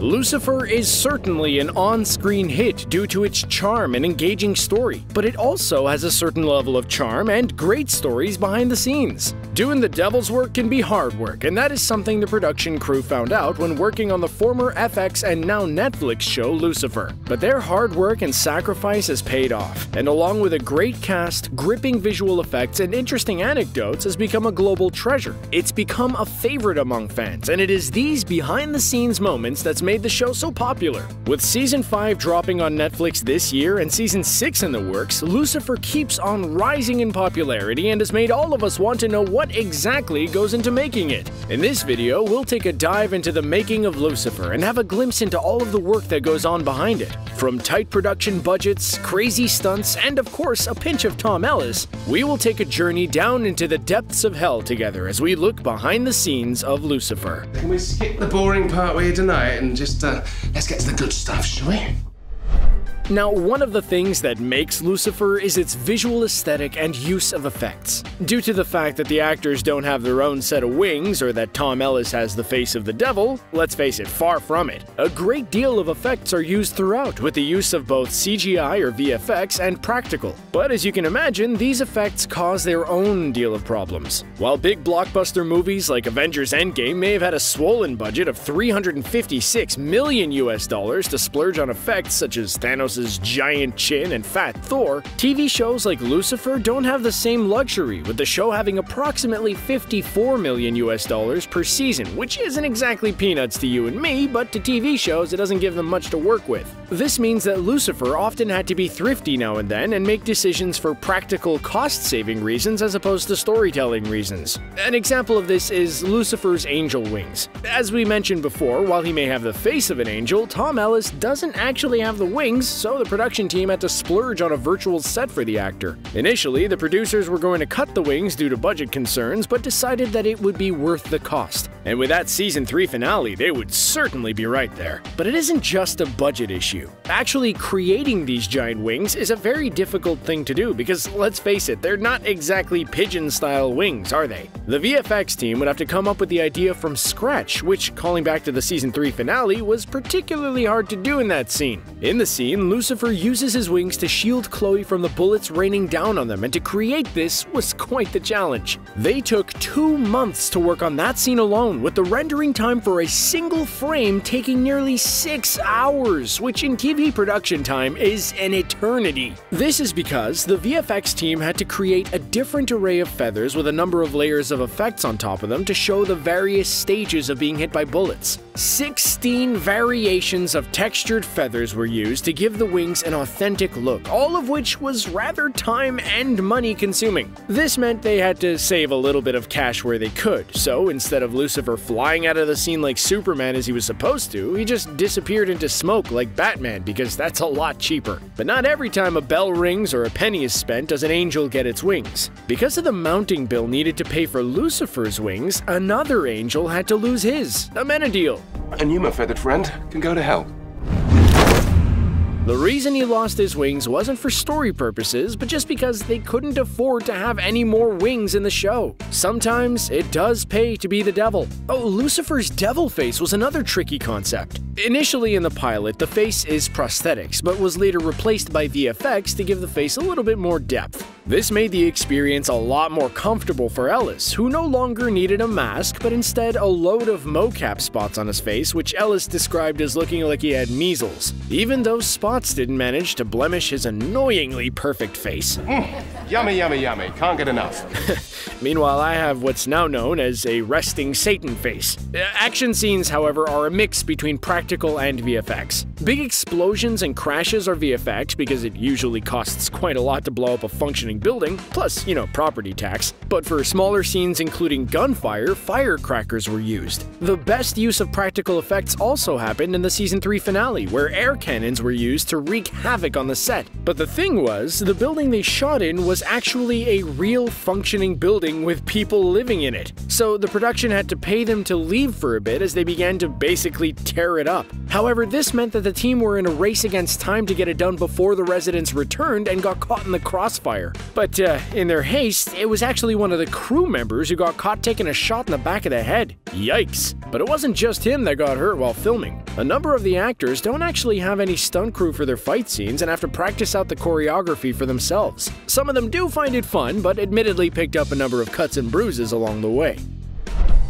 Lucifer is certainly an on screen hit due to its charm and engaging story, but it also has a certain level of charm and great stories behind the scenes. Doing the devil's work can be hard work, and that is something the production crew found out when working on the former FX and now Netflix show Lucifer. But their hard work and sacrifice has paid off, and along with a great cast, gripping visual effects, and interesting anecdotes, has become a global treasure. It's become a favorite among fans, and it is these behind the scenes moments that's made the show so popular. With season 5 dropping on Netflix this year and season 6 in the works, Lucifer keeps on rising in popularity and has made all of us want to know what exactly goes into making it. In this video, we'll take a dive into the making of Lucifer and have a glimpse into all of the work that goes on behind it. From tight production budgets, crazy stunts, and of course, a pinch of Tom Ellis, we will take a journey down into the depths of hell together as we look behind the scenes of Lucifer. Can we skip the boring part where you deny it and just uh, let's get to the good stuff, shall we? Now, one of the things that makes Lucifer is its visual aesthetic and use of effects. Due to the fact that the actors don't have their own set of wings or that Tom Ellis has the face of the devil, let's face it, far from it. A great deal of effects are used throughout, with the use of both CGI or VFX and practical. But as you can imagine, these effects cause their own deal of problems. While big blockbuster movies like Avengers Endgame may have had a swollen budget of 356 million US dollars to splurge on effects such as Thanos' giant chin and fat Thor, TV shows like Lucifer don't have the same luxury, with the show having approximately 54 million US dollars per season, which isn't exactly peanuts to you and me, but to TV shows it doesn't give them much to work with. This means that Lucifer often had to be thrifty now and then and make decisions for practical cost-saving reasons as opposed to storytelling reasons. An example of this is Lucifer's angel wings. As we mentioned before, while he may have the face of an angel, Tom Ellis doesn't actually have the wings, so the production team had to splurge on a virtual set for the actor. Initially, the producers were going to cut the wings due to budget concerns, but decided that it would be worth the cost. And with that season 3 finale, they would certainly be right there. But it isn't just a budget issue. Actually, creating these giant wings is a very difficult thing to do because, let's face it, they're not exactly pigeon style wings, are they? The VFX team would have to come up with the idea from scratch, which, calling back to the season 3 finale, was particularly hard to do in that scene. In the scene, Lucifer uses his wings to shield Chloe from the bullets raining down on them, and to create this was quite the challenge. They took two months to work on that scene alone, with the rendering time for a single frame taking nearly six hours, which in TV production time is an eternity. This is because the VFX team had to create a different array of feathers with a number of layers of effects on top of them to show the various stages of being hit by bullets. 16 variations of textured feathers were used to give the wings an authentic look, all of which was rather time and money consuming. This meant they had to save a little bit of cash where they could, so instead of Lucifer flying out of the scene like Superman as he was supposed to, he just disappeared into smoke like Batman because that's a lot cheaper. But not every time a bell rings or a penny is spent does an angel get its wings. Because of the mounting bill needed to pay for Lucifer's wings, another angel had to lose his, Amenadiel. And you, my feathered friend, can go to hell. The reason he lost his wings wasn't for story purposes, but just because they couldn't afford to have any more wings in the show. Sometimes it does pay to be the devil. Oh, Lucifer's devil face was another tricky concept. Initially in the pilot, the face is prosthetics, but was later replaced by VFX to give the face a little bit more depth. This made the experience a lot more comfortable for Ellis, who no longer needed a mask, but instead a load of mocap spots on his face, which Ellis described as looking like he had measles. Even those spots didn't manage to blemish his annoyingly perfect face. Yummy, yummy, yummy. Can't get enough. Meanwhile, I have what's now known as a resting Satan face. Uh, Action scenes, however, are a mix between practical and VFX. Big explosions and crashes are VFX because it usually costs quite a lot to blow up a functioning building, plus, you know, property tax. But for smaller scenes including gunfire, firecrackers were used. The best use of practical effects also happened in the season 3 finale, where air cannons were used to wreak havoc on the set. But the thing was, the building they shot in was actually a real functioning building with people living in it. So the production had to pay them to leave for a bit as they began to basically tear it up. Up. However, this meant that the team were in a race against time to get it done before the residents returned and got caught in the crossfire. But uh, in their haste, it was actually one of the crew members who got caught taking a shot in the back of the head. Yikes. But it wasn't just him that got hurt while filming. A number of the actors don't actually have any stunt crew for their fight scenes and have to practice out the choreography for themselves. Some of them do find it fun, but admittedly picked up a number of cuts and bruises along the way.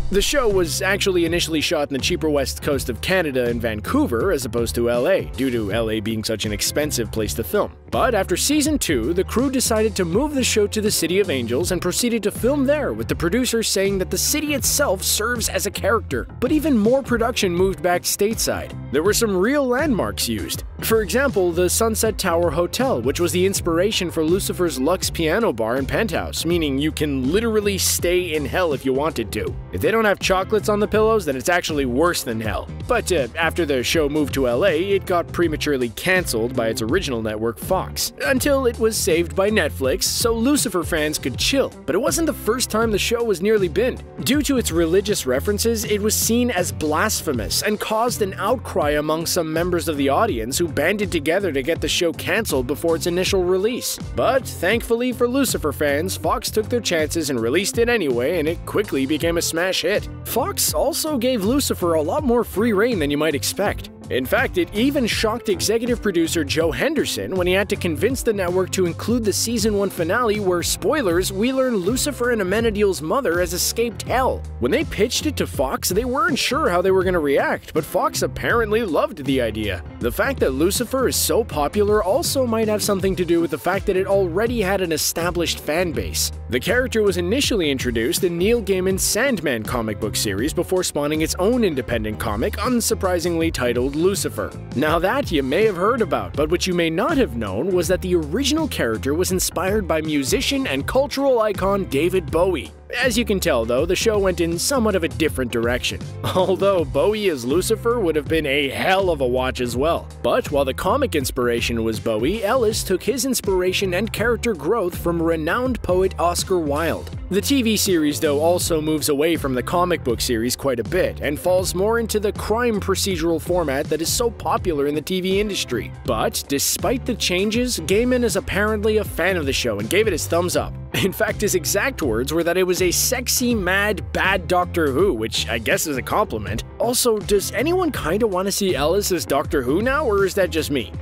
The show was actually initially shot in the cheaper west coast of Canada in Vancouver as opposed to LA, due to LA being such an expensive place to film. But after season 2, the crew decided to move the show to the City of Angels and proceeded to film there, with the producers saying that the city itself serves as a character. But even more production moved back stateside. There were some real landmarks used. For example, the Sunset Tower Hotel, which was the inspiration for Lucifer's Lux Piano Bar and Penthouse, meaning you can literally stay in hell if you wanted to. If they don't have chocolates on the pillows, then it's actually worse than hell. But uh, after the show moved to LA, it got prematurely cancelled by its original network, Fox, until it was saved by Netflix so Lucifer fans could chill. But it wasn't the first time the show was nearly binned. Due to its religious references, it was seen as blasphemous and caused an outcry among some members of the audience who banded together to get the show cancelled before its initial release. But thankfully for Lucifer fans, Fox took their chances and released it anyway, and it quickly became a smash hit. Fox also gave Lucifer a lot more free reign than you might expect. In fact, it even shocked executive producer Joe Henderson when he had to convince the network to include the season 1 finale where, spoilers, we learn Lucifer and Amenadiel's mother has escaped hell. When they pitched it to Fox, they weren't sure how they were going to react, but Fox apparently loved the idea. The fact that Lucifer is so popular also might have something to do with the fact that it already had an established fan base. The character was initially introduced in Neil Gaiman's Sandman comic book series before spawning its own independent comic, unsurprisingly titled Lucifer. Now that you may have heard about, but what you may not have known was that the original character was inspired by musician and cultural icon David Bowie. As you can tell, though, the show went in somewhat of a different direction. Although Bowie as Lucifer would have been a hell of a watch as well. But while the comic inspiration was Bowie, Ellis took his inspiration and character growth from renowned poet Oscar Wilde. The TV series, though, also moves away from the comic book series quite a bit and falls more into the crime procedural format that is so popular in the TV industry. But despite the changes, Gaiman is apparently a fan of the show and gave it his thumbs up. In fact, his exact words were that it was a sexy, mad, bad Doctor Who, which I guess is a compliment. Also, does anyone kinda want to see Ellis as Doctor Who now, or is that just me?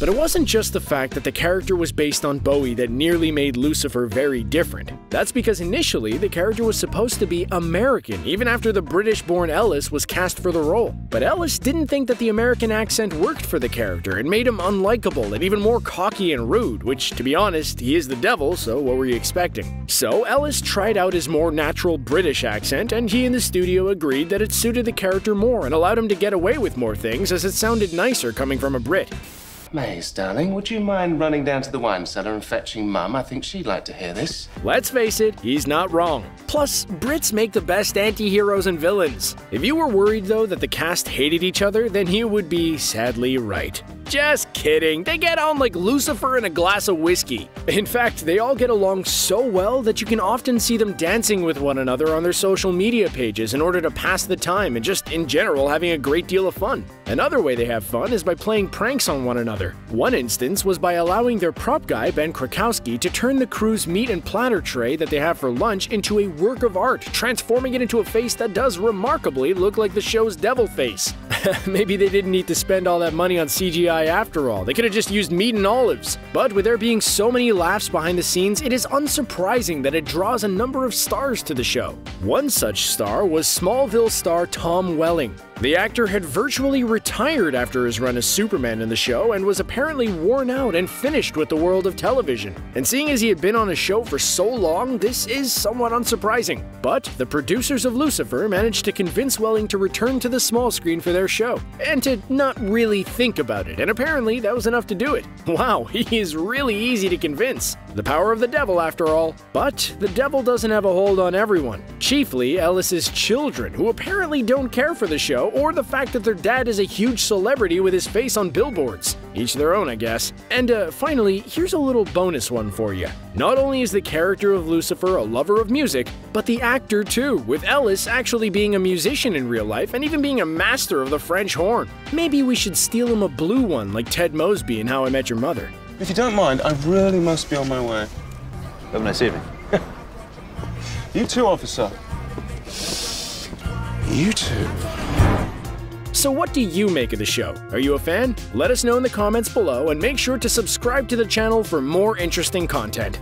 But it wasn't just the fact that the character was based on Bowie that nearly made Lucifer very different. That's because initially the character was supposed to be American, even after the British born Ellis was cast for the role. But Ellis didn't think that the American accent worked for the character and made him unlikable and even more cocky and rude, which, to be honest, he is the devil, so what were you expecting? So Ellis tried out his more natural British accent, and he and the studio agreed that it suited the character more and allowed him to get away with more things as it sounded nicer coming from a Brit. Maze, darling, would you mind running down to the wine cellar and fetching Mum? I think she'd like to hear this. Let's face it, he's not wrong. Plus, Brits make the best anti heroes and villains. If you were worried, though, that the cast hated each other, then you would be sadly right. Just kidding, they get on like Lucifer and a glass of whiskey. In fact, they all get along so well that you can often see them dancing with one another on their social media pages in order to pass the time and just in general having a great deal of fun. Another way they have fun is by playing pranks on one another. One instance was by allowing their prop guy, Ben Krakowski, to turn the crew's meat and platter tray that they have for lunch into a work of art, transforming it into a face that does remarkably look like the show's devil face. Maybe they didn't need to spend all that money on CGI after all. They could have just used meat and olives. But with there being so many laughs behind the scenes, it is unsurprising that it draws a number of stars to the show. One such star was Smallville star Tom Welling. The actor had virtually retired after his run as Superman in the show and was apparently worn out and finished with the world of television. And seeing as he had been on a show for so long, this is somewhat unsurprising. But the producers of Lucifer managed to convince Welling to return to the small screen for their show, and to not really think about it, and apparently that was enough to do it. Wow, he is really easy to convince. The power of the devil, after all. But the devil doesn't have a hold on everyone, chiefly Ellis's children, who apparently don't care for the show or the fact that their dad is a huge celebrity with his face on billboards. Each their own, I guess. And uh, finally, here's a little bonus one for you. Not only is the character of Lucifer a lover of music, but the actor too, with Ellis actually being a musician in real life and even being a master of the French horn. Maybe we should steal him a blue one like Ted Mosby in How I Met Your Mother. If you don't mind, I really must be on my way. Have a nice evening. You too, officer. You too. So what do you make of the show? Are you a fan? Let us know in the comments below and make sure to subscribe to the channel for more interesting content.